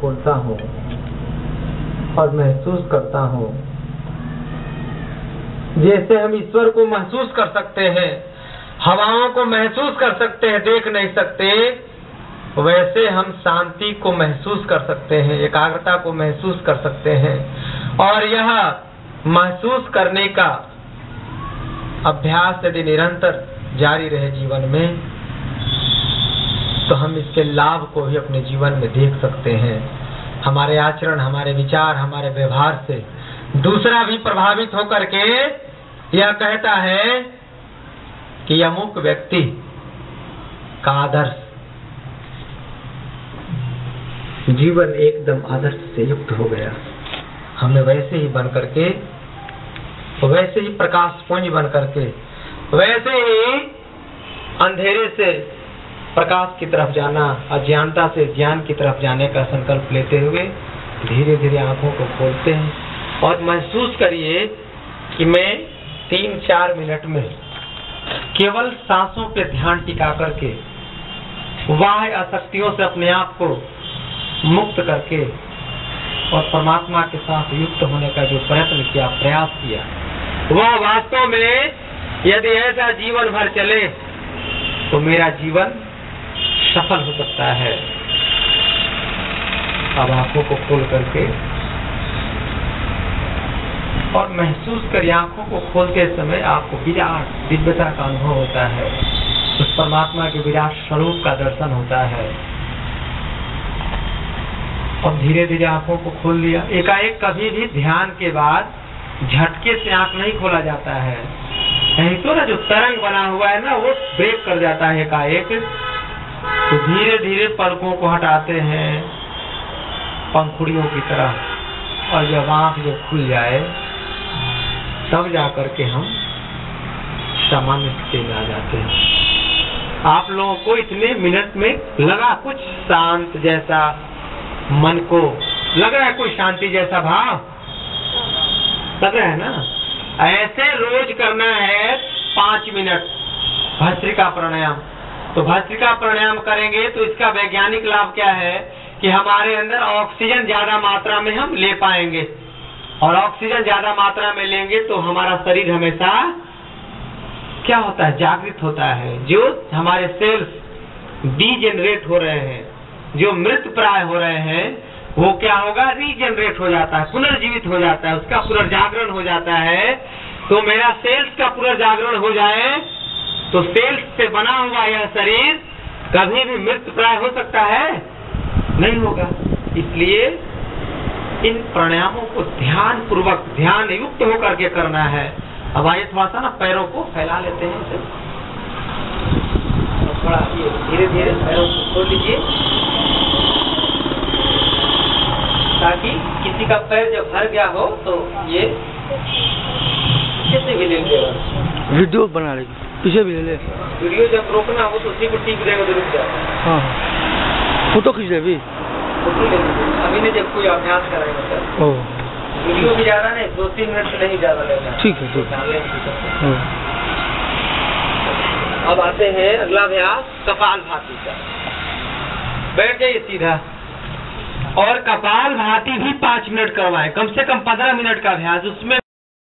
खोलता हूँ और महसूस करता हूँ। जैसे हम ईश्वर को महसूस कर सकते हैं, हवाओं को महसूस कर सकते हैं, देख नहीं सकते, वैसे हम शांति को महसूस कर सकते हैं, एकाग्रता को महसूस कर सकते हैं। और यह महसूस करने का अभ्यास यदि निरंतर जारी रहे जीवन में तो हम इसके लाभ को भी अपने जीवन में देख सकते हैं। हमारे आचरण, हमारे विचार, हमारे व्यवहार से दूसरा भी प्रभावित होकर के यह कहता है कि अमुक व्यक्ति का आदर्श, जीवन एकदम आदर्श से युक्त हो गया। हमें वैसे ही बन करके वैसे ही प्रकाश पुंज बन करके वैसे ही अंधेरे से प्रकाश की तरफ़ जाना, अज्ञानता से ज्ञान की तरफ़ जाने का संकल्प लेते हुए धीरे धीरे आँखों को खोलते हैं। और महसूस करिए कि मैं तीन चार मिनट में केवल सांसों पे ध्यान टिका करके वाह आसक्तियों से अपने आप को मुक्त करके और परमात्मा के साथ युक्त होने का जो प्रयत्न किया, प्रयास किया, वह वास्तव में यदि ऐसा जीवन भर चले तो मेरा जीवन सफल हो सकता है। अब आँखों को खोल करके और महसूस करिए, आँखों को खोलते समय आपको विराट, दिव्यता का अनुभव होता है। उस परमात्मा के विराट स्वरूप का दर्शन होता है। और धीरे धीरे आँखों को खोल लिया। एकाएक कभी भी ध्यान के बाद झटके से आँख नहीं खोला जाता है। नहीं तो ना जो तरंग बना हुआ है ना, वो ब्रेक कर जाता है एकाएक। तो धीरे धीरे पलकों को हटाते हैं, पंखुड़ियों की तरह। और जब आँख जो खुल जाए, तब जा करके हम सामान्य स्थिति में आ जाते हैं। आप लोगों को इतने मिनट में लगा कुछ शांत जैसा मन को। लग रहा है कोई शांति जैसा भाव? लग रहा है ना? ऐसे रोज करना है पाँच मिनट। भस्त्रिका प्राणायाम। तो भस्त्रिका प्राणायाम करेंगे तो इसका वैज्ञानिक लाभ क्या है कि हमारे अंदर ऑक्सीजन ज़्यादा मात्रा में हम ले पाएँगे। और ऑक्सीजन ज़्यादा मात्रा में लेंगे तो हमारा शरीर हमेशा क्या होता है? जागृत होता है। जो हमारे सेल्स डीजेनरेट हो रहे हैं, जो मृत प्राय हो रहे हैं, वो क्या होगा? रीजनरेट हो जाता है, पुनर्जीवित हो जाता है, उसका पुनर्जागरण हो जाता है। तो मेरा सेल्स का पुनर्जागरण हो जाए तो सेल्स से बना हुआ यह शरीर कभी भी मृत प्राय हो सकता है? नहीं होगा। इसलिए इन प्राणायामों को ध्यान पूर्वक ध्यान युक्त होकर के करना है। अब आइए थोड़ा सा ना पैरों को फैला लेते हैं। थोड़ा धीरे धीरे पैरों को खोल लीजिए। ताकि किसी का पैर जब भर गया हो तो ये कैसे भी ले वीडियो बना लेगी पीछे भी ले ले। वीडियो जब रोकना हो तो उसी को ठीक रहेगा तो रुक जाओ। हाँ फ़ोटो खींच ले ले। अभी नहीं जब कोई अभ्यास कराएगा सर ओ। वीडियो भी ज़्यादा नहीं दो तीन मिनट से नहीं ज़्यादा लेना। ठीक है, ठीक है। है। ओ, अब आते हैं अगला अभ्यास कपाल भाती का। बैठ जाइए सीधा। और कपाल भाती भी पाँच मिनट करवाए। कम से कम पंद्रह मिनट का अभ्यास उसमें